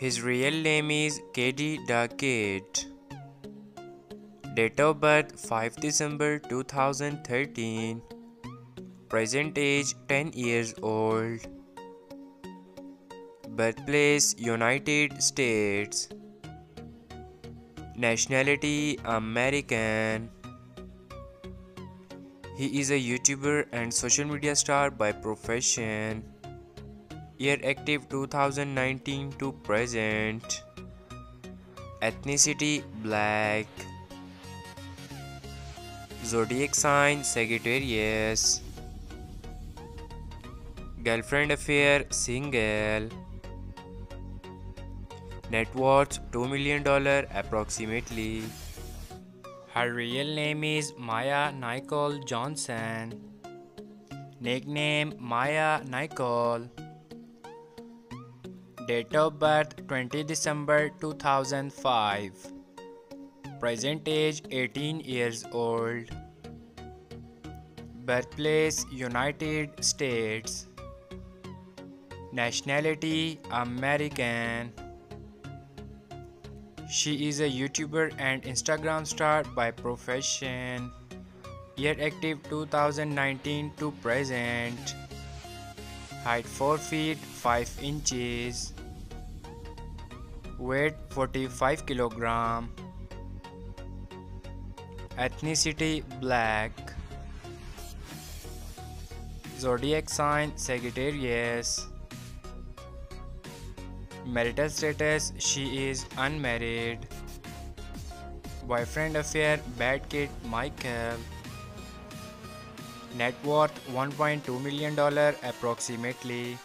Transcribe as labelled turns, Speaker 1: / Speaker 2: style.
Speaker 1: His real name is KD Kid. Date of birth 5 December 2013. Present age 10 years old. Birthplace United States. Nationality American. He is a YouTuber and social media star by profession. Year active 2019 to present. Ethnicity Black. Zodiac sign Sagittarius. Girlfriend affair single. Net worth $2 million approximately. Her real name is Mya Nicole Johnson. Nickname Maya Nicole. Date of birth 20 December 2005. Present age 18 years old. Birthplace United States. Nationality American. She is a YouTuber and Instagram star by profession. Year active 2019 to present. Height 4 feet 5 inches. Weight 45 kilogram. Ethnicity black. Zodiac sign Sagittarius. Marital status She is unmarried. Boyfriend affair Bad Kid Michael. Net worth $1.2 million approximately.